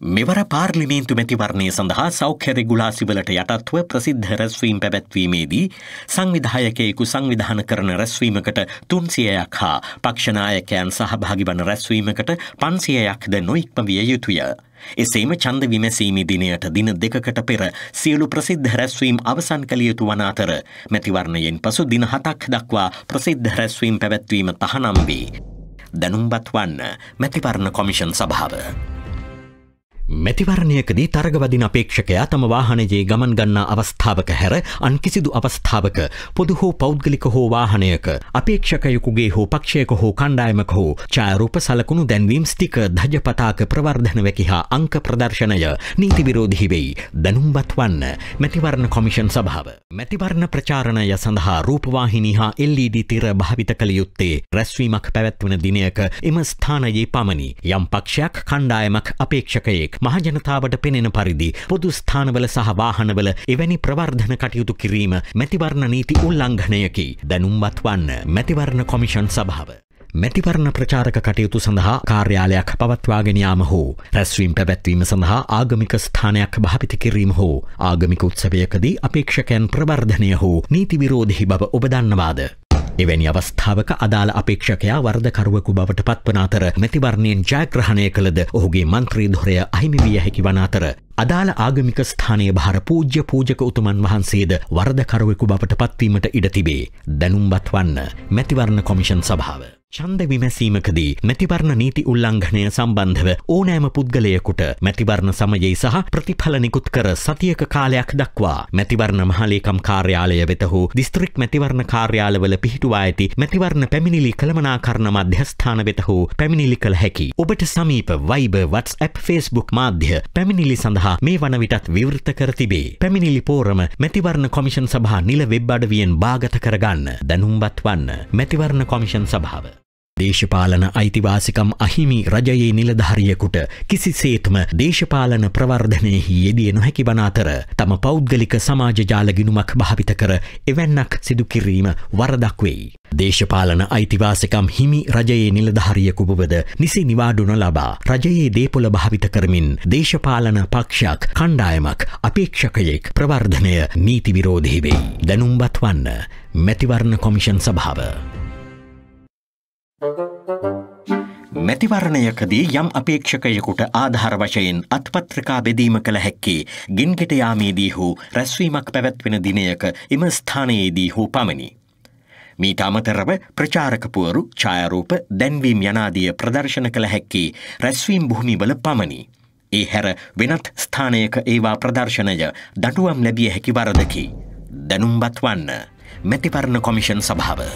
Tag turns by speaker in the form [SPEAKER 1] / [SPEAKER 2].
[SPEAKER 1] මෙවර පාර්ලිමේන්තු මැතිවරණය සඳහා සෞඛ්‍ය රෙගුලාසිවලට යටත්ව ප්‍රසිද්ධ රැස්වීම් පැවැත්වීමේදී සංවිධායකයෙකු සංවිධාන කරන රැස්වීමකට තුන්සියයක් හා පක්ෂනායකයන් සහභාගි වන රැස්වීමකට පන්සියයක්ද නොයික්ම විය යුතුය. එසේම චන්ද විමැසීමේ දිනයට දින දෙකකට පෙර සියලු ප්‍රසිද්ධ රැස්වීම් අවසන් කළ යුතු වන අතර මැතිවරණයෙන් පසු දින හතක් දක්වා ප්‍රසිද්ධ රැස්වීම් පැවැත්වීම තහනම් වේ. දැනුම්බත් වන්න මැතිවරණ කොමිෂන් සභාව.
[SPEAKER 2] මැතිවරණයකදී තරගවදින අපේක්ෂකයා තම වාහනයේ ගමන් ගන්නා අවස්ථාවක හැර අන් කිසිදු අවස්ථාවක පොදු හෝ පෞද්ගලික හෝ වාහනයක අපේක්ෂකයකුගේ හෝ පක්ෂයක හෝ කණ්ඩායමක හෝ ඡායාරූප සලකුණු දැන්වීම් ස්ටික ධජපතාක ප්‍රවර්ධන වැකි හා අංක ප්‍රදර්ශනය නීති විරෝධී වෙයි. දැනුම්බත් වන්න. මැතිවරණ කොමිෂන් සභාව. මැතිවරණ ප්‍රචාරණය සඳහා රූපවාහිනී හා LED තිර භාවිත කළ යුත්තේ රැස්වීමක් පැවැත්වන දිනයක එම ස්ථානයේ පමණි. යම් පක්ෂයක් කණ්ඩායමක් අපේක්ෂකයෙක් මහජනතාවට පෙනෙන පරිදි පොදු ස්ථානවල සහ වාහනවල එවැනි ප්‍රවර්ධන කටයුතු කිරීම මැතිවරණ නීති උල්ලංඝනයකි දැනුම්වත් වන්න මැතිවරණ කොමිෂන් සභාව. මැතිවරණ ප්‍රචාරක කටයුතු සඳහා කාර්යාලයක් පවත්වාගෙනයාම හෝ රැස්වීම් පැවැත්වීම සඳහා ආගමික ස්ථානයක් භාපිත කිරීම හෝ ආගමික උත්සවයකදී අපේක්ෂකයන් ප්‍රවර්ධනය හෝ නීති විරෝධහි බව ඔබදන්නවාද. එවැනි අවස්ථාවක අදාළ අපේක්ෂකයා වර්ධකරුවකු බවට පත්වන අතර මැතිවරණයෙන් ජයග්‍රහණය කළද ඔහුගේ මන්ත්‍රී ධොරය අහිමිවිය හැකි වන අතර. අදාළ ආගමික ස්ථානය භාර පූජ්‍ය පූජක උතුමන් වහන්සේද වර්ධකරුවෙකු බවට පත්වීමට ඉඩ තිබේ. දැනුම්බත් වන්න මැතිවරණ කොමිෂන් සභාව. ඡන්ද විමැසීමකදී මැතිවරණ නීති උල්ලංඝනය සම්බන්ධව ඕනෑම පුද්ගලයකුට මැතිවරණ සමයේ සහ ප්‍රතිඵල නිකුත් කර සතියක කාලයක් දක්වා මැතිවරණ මහලේකම් කාර්යාලය වෙත හෝ දිස්ත්‍රික් මැතිවරණ කාර්යාලවල පිහිටුවා ඇති මැතිවරණ පැමිණිලි කළමනාකරණ මධ්‍යස්ථාන වෙත හෝ පැමිණිලි කළ හැකි. ඔබට සමීප වයිබ WhatsApp Facebook මාධ්‍ය පැමිණිලි සඳහා මේ වන විටත් විවෘත කර තිබේ. පැමිණිලි පෝරම මැතිවරණ කොමිෂන් සභා නිල වෙබ් අඩවියෙන් බාගත කරගන්න දැනුම්බත් වන්න මැතිවරණ කොමිෂන් සභාව. දේශපාලන අයිතිවාසිකම් අහිමි රජයේ නිලධාරියකුට කිසිසේත්ම දේශපාලන ප්‍රවර්ධනයෙහි යෙදිය නොහැකි වන අතර තම පෞද්ගලික සමාජජාල ගිනුමක් භාවිත කර එවැන්නක් සිදුකිරීම වරදක් වෙයි. දේශපාලන අයිතිවාසිකම් හිමි රජයේ නිලධාරියකුබවද නිසි නිවාඩුන ලබා රජයේ දේපොල භාවිත කරමින් දේශපාලන පක්ෂයක් කණ්ඩායමක් අපේක්ෂකයෙක් ප්‍රවර්ධනය නීති විරෝධී වෙයි. දැනුම්බත් වන්න මැතිවරණ කොමිෂන් සභාව.
[SPEAKER 1] මැතිවරණයකදී යම් අපේක්ෂකයකුට ආධාර වශයෙන් අත්පත්‍රිකා බෙදීම කළ හැක්කේ ගින්ගෙට යාමේදී හෝ රැස්වීමක් පැවැත්වෙන දිනයක එම ස්ථානයේදී හෝ පමණි. මීට අමතරව ප්‍රචාරකපුවරු ඡායරූප දැන්වීම් යනාදිය ප්‍රදර්ශන කළ හැක්කේ රැස්වීම් භූමිවල පමණි. ඒ හැර වෙනත් ස්ථානයක ඒවා ප්‍රදර්ශනය දඩුවම් ලැබිය හැකි වරදකි. දැනුම්බත් වන්න මැතිපරණ කොමිෂන් සභාව.